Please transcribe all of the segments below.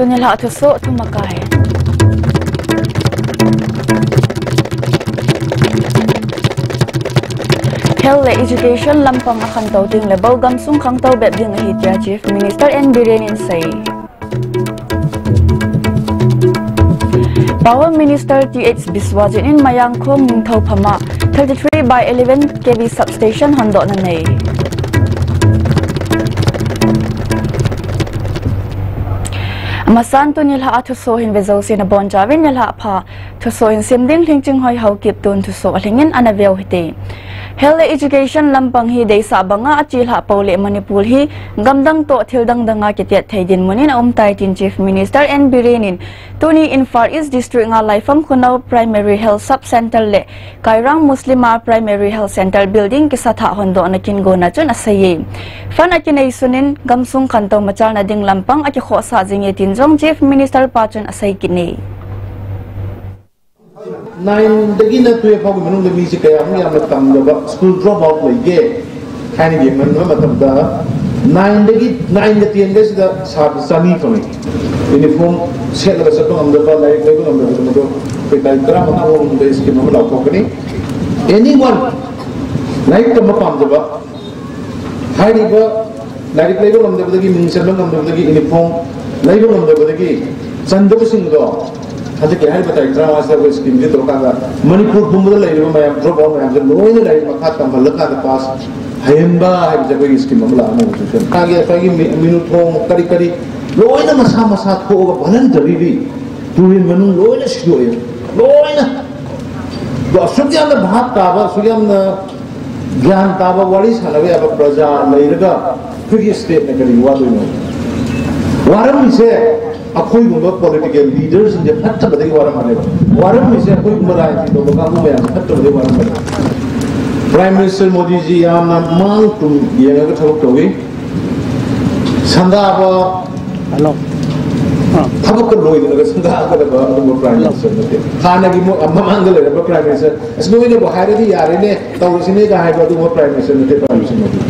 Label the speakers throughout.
Speaker 1: Tu nyala tu tu makai. Hello, le education lampang akan tau ting le bau gamsung kang tau bet ding hitia ya chief minister and birenin say. Power Minister T.H. Biswajit in Mayangko Muntau Pama 33 by 11 KV substation handok nanay. Masan tu nilha athu so hin vezo sin bon javin nilha pha. Thu so in sim ding hling ching hoi hau kip tun thu so hlingin ana veu hite Health education lampang hi dei sa banga achil ha pole manipur hi. Gamdang to thil dang danga ke tiat thaidin munin om tai tin chief minister n. Birenin. Tuni in far east district nga laifam khunau primary health sub center le. Kairang muslima primary health center building ki satha hondo nakin go na chun asaye fan akinai sunin gamsung khanto machal na ding lampang aki kho sa jinge tin Mahajong Chief Minister Pachon Asai kini.
Speaker 2: Nine dagi na tuya pa ko manong labi si kaya mo yan matam na ba school dropout na ige kani di man na matam nine dagi nine na tiyan da sida sa sami uniform siya na sa tong amda pa lahat na ko amda ko mo do kaya tara mo na ako mo da iski mo lao anyone like the mapam da ba kani ba lahat the ko amda ko lagi minsan lang amda ko lagi uniform live हम लोगों ने कि संदर्भ सिंह तो आज क्या है बताइए ड्रामा से वो स्किन दिए तो कहाँ का मैं ड्रॉप आउट मैं जब लोगों ने पास हैंबा है स्कीम कोई स्किन मतलब आने वाली है कहाँ गया करी करी लोगों ने मसाह मसाह को भी तू ही मनु लोगों ने शुरू ताब लोगों ने तो सुज्ञान ने ज्ञान ताबा वाली सालों प्रजा लेरगा फिर स्टेट में करी हुआ warm is a akoi gumba political leaders in the fatta badai warm ane warm is a akoi gumba rai to boka gumba ya fatta badai warm ane prime minister modi ji yamna mang tum yenga ga thabak towi sanga ba hello thabak loi ga sanga ga ba gumba prime minister ne khana gi mo amma mang le ba prime minister asmo ne bo haire
Speaker 1: di yare ne tawsine ga hai ba gumba prime minister ne prime minister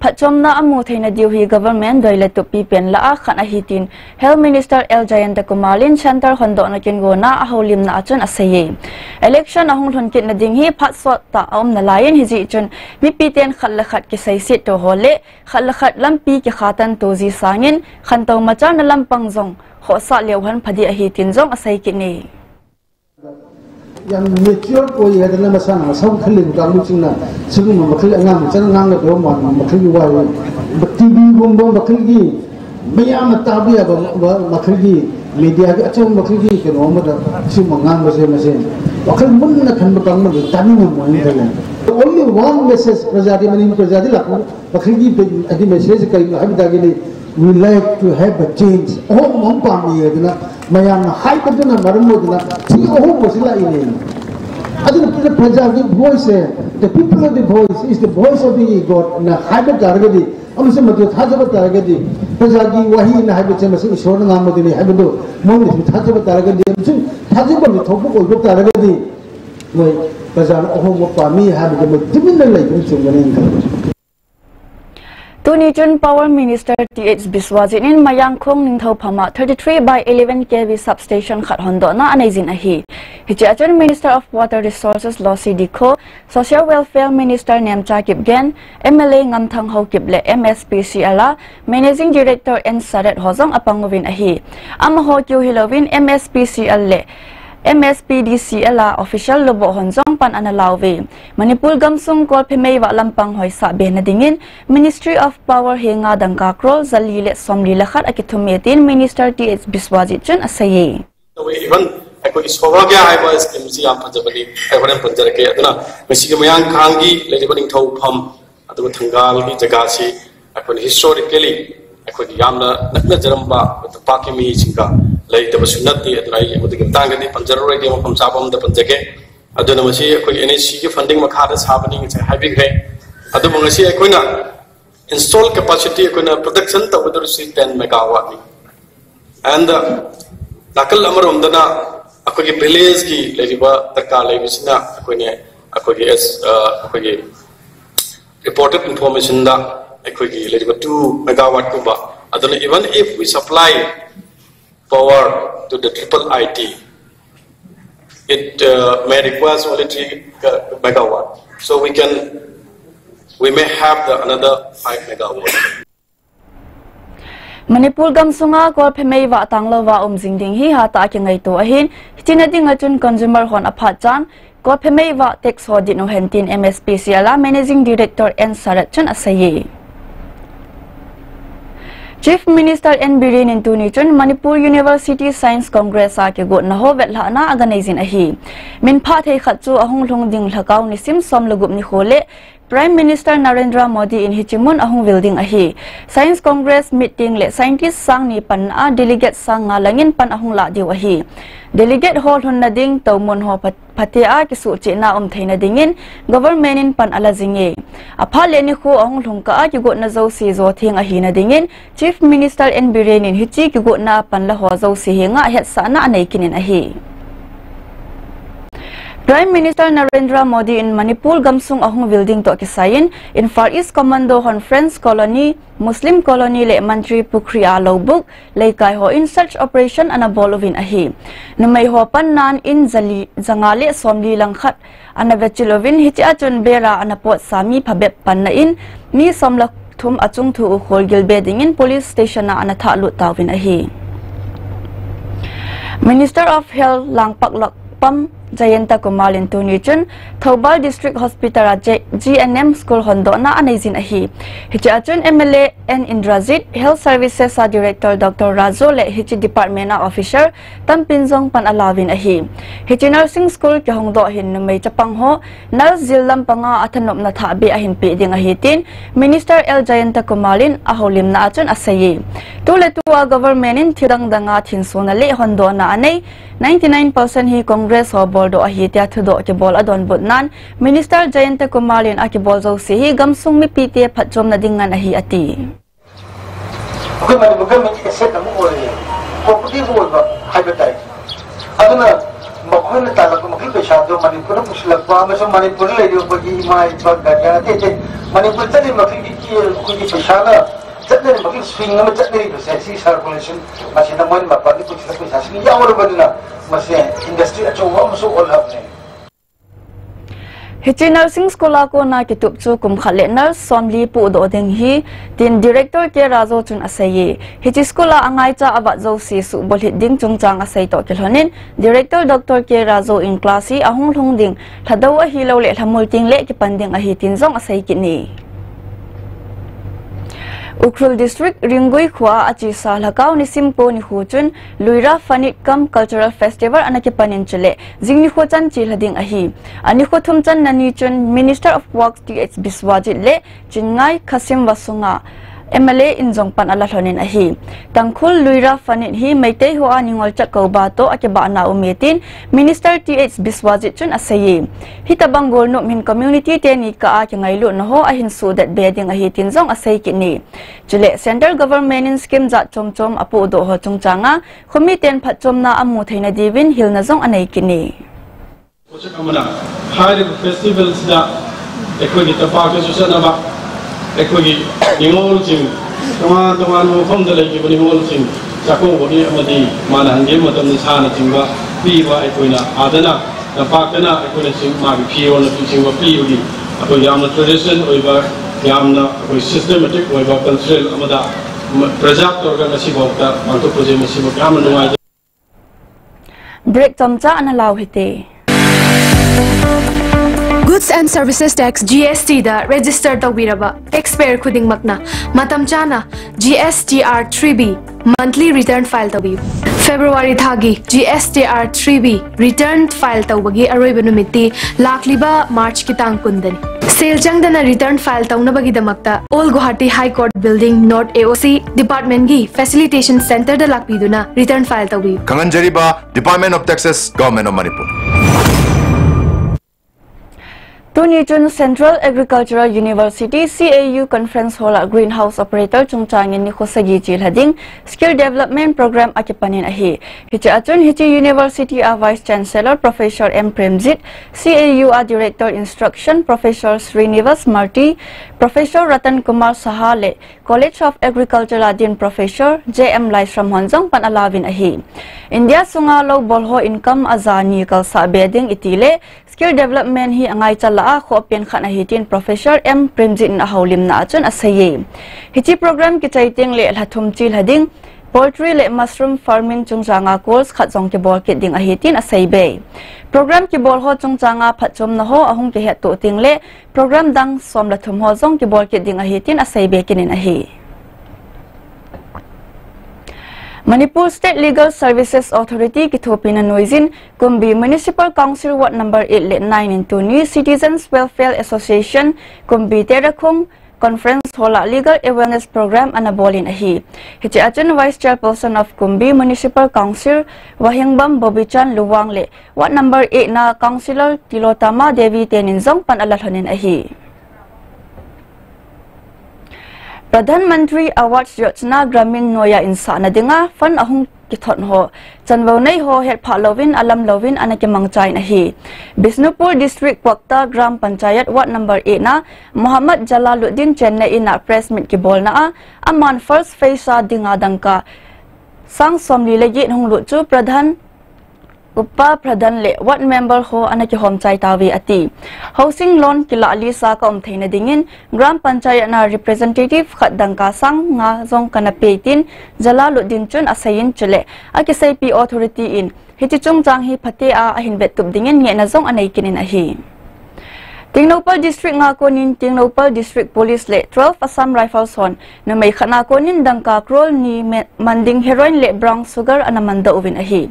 Speaker 1: na amu theina diu hi government doi le tu pi pen la a khana hi tin health minister el jayanta kumalin center hondo na kin go na a holim na achun asaye election ahung thon kit na ding hi phat so ta om na lain hi ji chun mi pi ten khal la khat ki sai sit to hole khal la khat lam pi ki khatan to ji sangin khan to machar na lampang zong ho sa leu han phadi a hi tin zong asai ki ni
Speaker 3: yang mature ko ya da na masana sau khalin ga mu cinna sugu ma makhli anga mu chan ngang do ma makhli wa ba tv bom bom makhli gi maya ma ta bi ba makhli gi media ga acham makhli gi ke no ma da su ma ngang ba se ma se makhli mun na khan ba kang ma da ni mo ni da only one message prajati mani prajati la makhli gi adi message kai ha bi da gi we like to have a change. Oh mom pa mi ya da मैं हाइपदन मरमोदना सी अहम लाइने अदुन प्रजा की voice है the people of the voice is the voice of the god ना हाइब तारगदी अमसे मत थाजब की वही ना हाइब प्रजा अहम पामी हाइब दे मिन लाइब
Speaker 1: चुंगने Tunisian Power Minister T.H. Biswazinin Mayangkhong Ningthau pama 33 by 11 kV substation Khathondona Anajin Ahi. Hichiachun Minister of Water Resources Losi Dikho, Social Welfare Minister Nemcha Kipgen, MLA Ngamthang Ho Kiple Managing Director N. Saret Hozong Apangovin Ahi. Amaho Kyu Hilovin MSPC MSPDC ala official lobo honjong pan analawi Manipur gamsung kol phemei wa lampang hoi sa benadingin ministry of power henga dangka krol zalile somli lakhat akithumetin minister th biswajit chun asaye
Speaker 4: even ako isfawa gya hai was mc am panjabali everyone panjar ke misi ke mayang khangi lejibaning thau pham adu thangal gi jaga si ako historically ako yamna nakna jaramba pakimi chinga ꯂꯩꯇꯕꯁꯨ ꯅꯠꯇꯦ ꯑꯗꯨꯅ ꯑꯩ ꯃꯗꯨꯒꯤ ꯃꯇꯥꯡꯗꯗꯤ ꯄꯟꯖꯔꯔꯣꯏꯒꯦ ꯃꯐꯝ ꯆꯥꯕ ꯑꯃꯗ ꯄꯟꯖꯒꯦ ꯑꯗꯨꯅ ꯃꯁꯤ ꯑꯩꯈꯣꯏꯒꯤ ꯑꯦꯟ ꯑꯦꯁ ꯁꯤꯒꯤ ꯐꯟꯗꯤꯡ ꯃꯈꯥꯗ ꯁꯥꯕꯅꯤ ꯉꯁꯥꯏ ꯍꯥꯏꯕꯤꯈ꯭ꯔꯦ ꯑꯗꯨꯕꯨ ꯉꯁꯤ ꯑꯩꯈꯣꯏꯅ install capacity ꯑꯩꯈꯣꯏꯅ production ꯇꯧꯒꯗꯧꯔꯤꯁꯤ 10 megawatt ꯅꯤ and ꯅꯥꯀꯜ ꯑꯃꯔꯣꯝꯗꯅ ꯑꯩꯈꯣꯏꯒꯤ ꯚꯤꯂꯦꯖꯀꯤ ꯂꯩꯔꯤꯕ ꯗꯔꯀꯥꯔ ꯂꯩꯕꯁꯤꯅ ꯑꯩꯈꯣꯏꯅ ꯑꯩꯈꯣꯏꯒꯤ ꯑꯩꯈꯣꯏꯒꯤ reported information da ꯑꯩꯈꯣꯏꯒꯤ ꯂꯩꯔꯤꯕ 2 megawatt ꯀꯨꯝꯕ aduna even if we supply power to the triple IT it uh, may require only 3 uh, megawatt. So we can we may have the another 5 megawatt.
Speaker 1: Manipur gam sunga kol phemei wa tanglo wa um jing ding hi ha ta ke ngai to ahin china ding achun consumer hon apha chan. Kol phemei wa tax ho dinu hentin MSPC ala managing director en Sarat chun asayi Chief Minister N Birin Intuni chun Manipur University Science Congress a ke gut na ho vet la na organizing a hi min pha thei khat chu ahung lung ding lhakau ni sim som lugup ni khole Prime Minister Narendra Modi in Hichimun ahung building ahi. Science Congress meeting le scientist sang ni pan a delegate sang nga langin pan ahung la diu ahi. Delegate hall hun na ding tawmun ho phate a ki su che na um theina dingin government in pan ala jinge apha le ni khu ahung lung ka a ki go na zo si zo thing ahi na dingin Chief Minister N Biren in hichi ki go na pan la ho zo si hinga het sa na anai kinin ahi Prime Minister Narendra Modi in Manipur Gamsung Ahung Building to Kisayin in Far East Commando Conference Colony Muslim Colony le Mantri Pukriya Lobuk le kai ho in search operation ana bolovin ahi numai ho pan nan in zali zangale somli langkhat ana vechilovin hichi achun bera ana pot sami phabep pan na in ni somla thum achung thu khol gil beding in police station na ana tha lut tawin ahi Minister of Health Langpak Lakpam Jayanta Kumar Lintuni chun Thobal District Hospital a GNM School hondo na anazin ahi hichi achun MLA N Indrazit Health Services a Director Dr. Razo le hichi department a officer tam pinjong pan alawin ahi hichi nursing school ki hongdo hin numei chapang ho nurse zillam panga athanop na ahin ahi tin Minister L Jayanta Kumalin aholim na achun asayi tule tuwa government in thirang danga thinsona le hondo na anei 99% hi congress ho bol do hi tia thu do ke bol adon bot nan. Minister jayanta kumar len a ke bol zo si hi gamsung mi pite phachom na ding ngan a hi ati.
Speaker 3: Ko ma bu gam ni se ta mu ko ye. Ko ku di bol ba, hai ba tai. Aduna ma ko na ta la ko ma ki pe sha do mani pur mu shla pa ma so mani pur le yo ba gi ma ba ga ga te te. Mani pur ta ni ma ki ki ku di pe sha na. चटने मकिन swing में चटने तो sensi circulation machine ना मन बापा ने कुछ ना कुछ ऐसी या और बनना मशीन इंडस्ट्री अच्छा हुआ मसो ऑल अप ने
Speaker 1: Hichi Nursing School ko na kitup chu kum khale nurse somli pu do ding hi tin director ke razo chun asai hichi school angai cha awa zo si su bol hit ding chung chang asai to ke honin director, doctor ke razo in classi hi ahung à thung ding thadawa hi lô lệ tham le thamul lệ le ki panding a hi tin zong asai ki ni Ukrul district Ringui Khwa achi sa lakao ni simpo ni huchun Luira Fanit Kam Cultural Festival anake panin chile jingni kho chan chi lading ahi ani kho thum chan nani chun Minister of Works TH Biswajit le chingai khasim wasunga MLA injong pan ala hlonin ahi. Tangkhul luira fanin hi meitei ho aningol cha ko ba to ake na umetin minister th biswajit chun asayi. Hi tabang gol no min community te ni ka a ngai lu no ho a hin su that bedding ahi tin jong asai ki ni chule central government in scheme za chom chom apu do ho chung changa khumi ten phat chom na amu theina divin hil na jong anai ki ni
Speaker 4: amana hari festivals da ekoi ta pa ke su sana ba ꯑꯩꯈꯣꯏꯒꯤ ꯅꯤꯉꯣꯜꯁꯤꯡ ꯇꯣꯉꯥꯟ ꯇꯣꯉꯥꯟꯕ ꯃꯐꯝꯗ ꯂꯩꯈꯤꯕ ꯅꯤꯉꯣꯜꯁꯤꯡ ꯆꯥꯛꯀꯧꯕꯒꯤ ꯑꯃꯗꯤ ꯃꯥꯅ ꯍꯟꯈꯤꯕ ꯃꯇꯝꯗ ꯁꯥꯅꯆꯤꯡꯕ ꯄꯤꯕ ꯑꯩꯈꯣꯏꯅ ꯑꯥꯗꯅ ꯇꯝꯄꯥꯛꯇꯅ ꯑꯩꯈꯣꯏꯅ ꯃꯥꯒꯤ ꯐꯤꯔꯣꯜꯅꯆꯤꯡꯕ ꯄꯤꯕꯒꯤ ꯑꯩꯈꯣꯏ ꯌꯥꯝꯅ ꯇ꯭ꯔꯦꯗꯤꯁꯅꯦꯜ ꯑꯣꯏꯕ ꯌꯥꯝꯅ ꯑꯩꯈꯣꯏ ꯁꯤꯁꯇꯦꯃꯦꯇꯤꯛ ꯑꯣꯏꯕ ꯀꯜꯆꯔꯦꯜ ꯑꯃꯗ ꯄ꯭ꯔꯖꯥꯕ ꯇꯧꯔꯒ ꯉꯁꯤꯐꯥꯎꯗ ꯄꯥꯡꯊꯣꯛꯄꯁꯦ ꯃꯁꯤꯃꯛ ꯌꯥꯝꯅ ꯅꯨꯡꯉꯥꯏꯖꯩ
Speaker 1: break chomcha ana law hite
Speaker 5: Goods And Services Tax GST da register tawbiraba taxpayer khudingmakna matam chana GSTR 3B monthly return file tawi February thagi GSTR 3B return file tawbagi aroiba numiti lakliba March kitang kundani cell चंगदना return file तौनबगी ओल Guwahati high court building north AOC department की facilitation centre द लाकपीदुना return file तवी
Speaker 6: Kanganjariba, Department of Taxes, Government of Manipur.
Speaker 1: Tuni Chun Central Agricultural University CAU Conference Hall a Greenhouse Operator chungchang in Khosagi Jil Hading Skill Development Program akipanin ahi. Hichi achun hichi University a Vice Chancellor Professor M Premjit, CAU a Director Instruction Professor Srinivas Marty, Professor Ratan Kumar Sahale, College of Agriculture Adin Professor J.M. Laisram Honjong pan alavin ahi. India sunga lo bolho income azani kal sa beding itile skill development hi angai chala a kho pian khana ahi tin professor m primjit na haulim na chun asaye hichi program ki chaiting le lathum chil hading poultry le mushroom farming chungchanga course khat jong ke bol ke ding a hi tin asai be program ki bol ho chungchanga phachum na ho ahung ke he to ting le. Program dang som lathum ho jong ke bol ke ding a hi tin asai be kinin a hi Manipur State Legal Services Authority ki thopina noizin kumbi Municipal Council Ward number 8 le 9 into New Citizens Welfare Association kumbi Terakhung Conference Hola Legal Awareness Program anabolin ahi. Hichi achun Vice Chairperson of Kumbi Municipal Council Wahingbam Bobichan Luwang le Ward number 8 na Councilor Tilotama Devi Teninzong pan alalhanin ahi. Pradhan Menteri Awards Yotna Gramin Noya Insa na dinga fan ahung kithon ho. Chanwaw nai ho het pa lovin alam lovin anake mangchay na hi. Bisnupur District Kwakta Gram Panchayat Ward Number 8 na Muhammad Jalaluddin Chennai na press meet ki bol na a aman first phase sa dinga dangka. Sang somli legit hong lucu Pradhan Upa Pradhan le what member ho ana ki hom chai tawi ati. Housing loan ki la ali sa ka um theina dingin gram panchayat na representative khat dangka sang nga zong kana peitin jalaluddin chun asayin chule aki pi authority in. Hiti chung chang hi phate a ahin bet tup dingin nge na zong anai kinin a Ting Nopal District nga konin Ting Nopal District Police Le 12 Assam Rifles Hon na may khat konin dang kakrol ni manding heroin le brown sugar anamanda uvin ahi.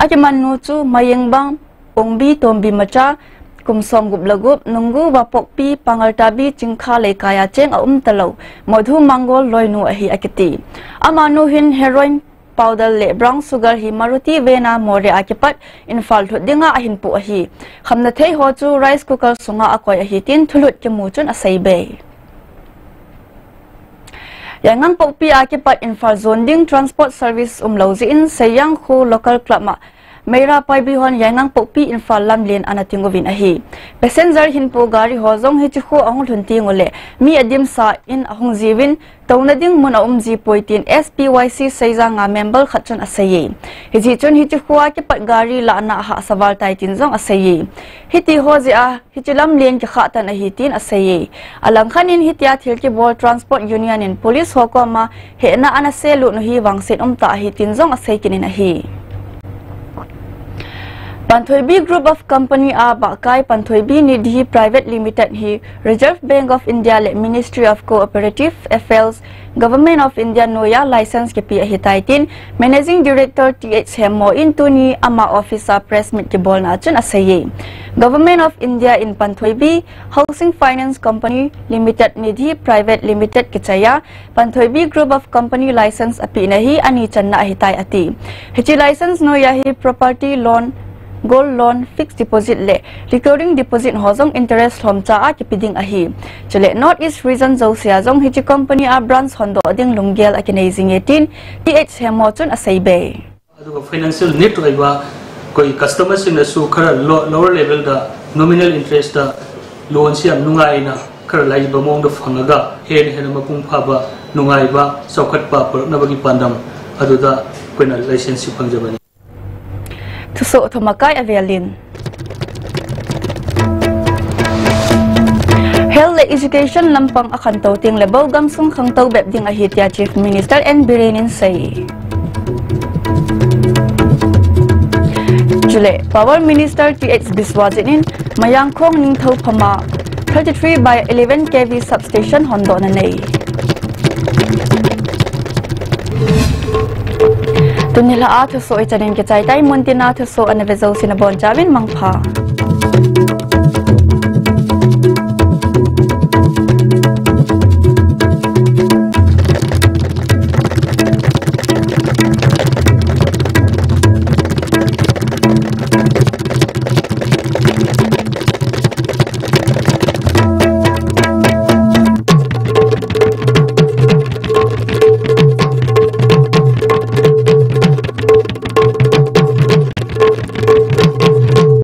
Speaker 1: Aje manu tu mayeng bang ongbi tombi macha kumsong gup lagup nunggu wapok pi pangal tabi ching le kaya ceng a um talaw madhu manggol loinu ahi akiti. Amano hin heroin powder le brown sugar hi maruti vena more akipat infal thu dinga ahin pu ahi. Khamna thei ho chu rice cooker sunga akoi ahi tin thulut ke mu chun asai be yangang pokpi akipat infal zone ding transport service umlozi in sayang khu local club ma Meira pai bi hon yangang pokpi infal lam len anatingo vin ahi. Passenger hin po gari ho zong hi chu ahung thun ti ngole mi adim sa in ahong jiwin tawna ding mun um ji poitin SPYC seiza nga member khatchan asaye hi ji chun hi chu khuwa ke pat gari la na ha sawal tai tin zong asaye hi ti ho ji a hi chilam len ki kha tan hi tin asaye alang khanin hi tia thil ki bol transport union in police ho ko ma he na ana se lu no hi wang sit um ta hi tin zong asai kinin a hi. Panthoibi Group of Company a Bakai Panthoibi Nidhi Private Limited hi Reserve Bank of India le Ministry of Cooperative Affairs Government of India Noya license ke pi Managing Director TH Hemo intuni ama officer press meet ke bol chun asaye Government of India in Panthoibi Housing Finance Company Limited Nidhi Private Limited ke chaya Group of Company license api nahi ani channa ati. Hichi license noya hi property loan gold loan, fixed deposit le recurring deposit hozong interest hom cha a ki piding ahi. Chule north east region zo sia zong hi chi company a branch hondo ding lunggel akinai jing 18 th hemo chun asai be
Speaker 6: aduga financial need oiba koi customer sing su khara lower level da nominal interest da loan siam à nungai na khara lai ba mong da phangaga hen hen ma pung pha ba nungai ba sokhat pa por na bagi pandam aduda koina license phangjabani
Speaker 1: Tuso tumakai avelin. Health Education lampang akan tau ting lebaw gamsung kang tau beb ding ahitya Chief Minister N. Birinin say. Jule, Power Minister T.H. Biswajinin mayangkong ning tau pama 33 by 11 kV substation hondo na nay. tunila atu so itanin kitai tai muntina atu so anavizol sinabon javin mangpa.